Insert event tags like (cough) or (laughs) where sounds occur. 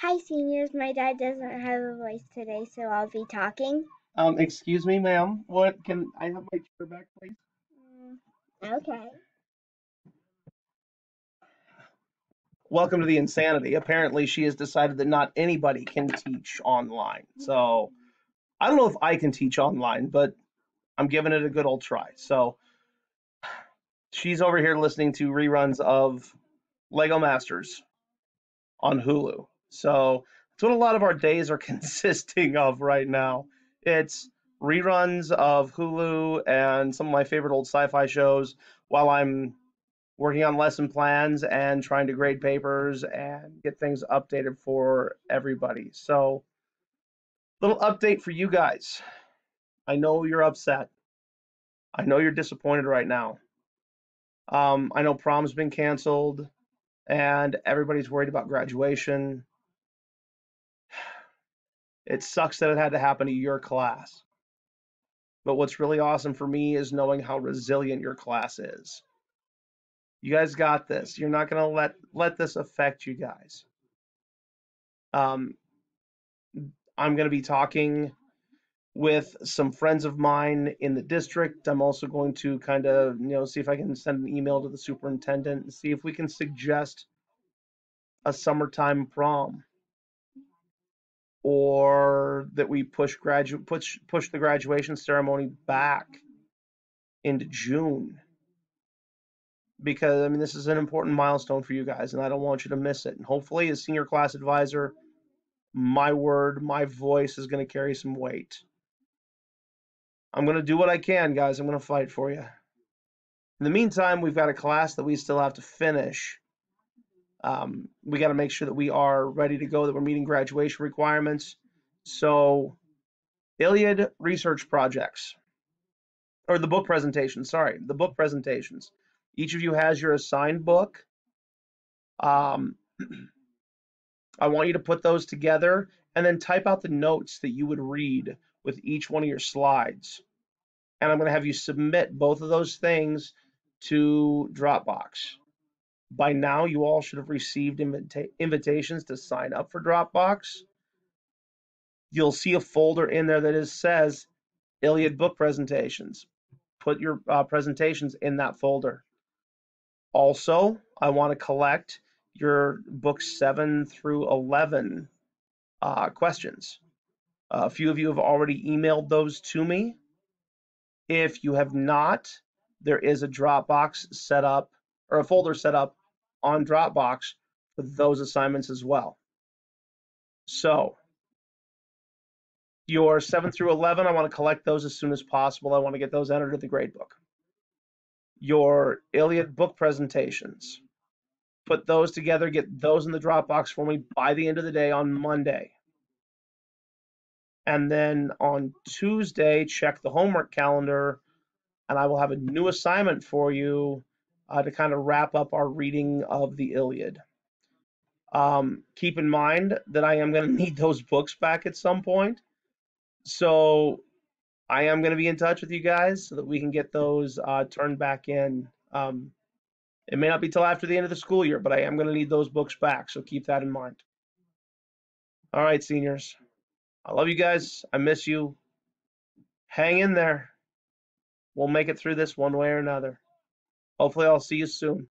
Hi, seniors. My dad doesn't have a voice today, so I'll be talking. Um, excuse me, ma'am. What can I have my chair back, please? Mm, okay. Welcome to the insanity. Apparently, she has decided that not anybody can teach online. So, I don't know if I can teach online, but I'm giving it a good old try. So, she's over here listening to reruns of Lego Masters on Hulu. So, that's what a lot of our days are (laughs) consisting of right now. It's reruns of Hulu and some of my favorite old sci-fi shows while I'm working on lesson plans and trying to grade papers and get things updated for everybody. So, little update for you guys. I know you're upset. I know you're disappointed right now. Um, I know prom's been canceled and everybody's worried about graduation. It sucks that it had to happen to your class. But what's really awesome for me is knowing how resilient your class is. You guys got this. You're not going to let let this affect you guys. Um, I'm going to be talking with some friends of mine in the district. I'm also going to kind of, you know, see if I can send an email to the superintendent and see if we can suggest a summertime prom or that we push graduate push push the graduation ceremony back into June because I mean this is an important milestone for you guys and I don't want you to miss it. And hopefully as senior class advisor, my word, my voice is going to carry some weight. I'm going to do what I can, guys. I'm going to fight for you. In the meantime, we've got a class that we still have to finish. Um, we got to make sure that we are ready to go, that we're meeting graduation requirements. So, Iliad research projects, or the book presentations, sorry, the book presentations. Each of you has your assigned book. Um, (clears throat) I want you to put those together and then type out the notes that you would read with each one of your slides. And I'm going to have you submit both of those things to Dropbox. By now, you all should have received invita invitations to sign up for Dropbox. You'll see a folder in there that is, says Iliad book presentations. Put your uh, presentations in that folder. Also, I want to collect your books 7 through 11 uh, questions. A few of you have already emailed those to me. If you have not, there is a Dropbox set up or a folder set up on Dropbox for those assignments as well. So your 7 through 11, I want to collect those as soon as possible. I want to get those entered in the gradebook your Iliad book presentations. Put those together, get those in the Dropbox for me by the end of the day on Monday. And then on Tuesday, check the homework calendar, and I will have a new assignment for you uh, to kind of wrap up our reading of the Iliad. Um, keep in mind that I am going (laughs) to need those books back at some point. So I am going to be in touch with you guys so that we can get those uh, turned back in. Um, it may not be till after the end of the school year, but I am going to need those books back, so keep that in mind. All right, seniors. I love you guys. I miss you. Hang in there. We'll make it through this one way or another. Hopefully, I'll see you soon.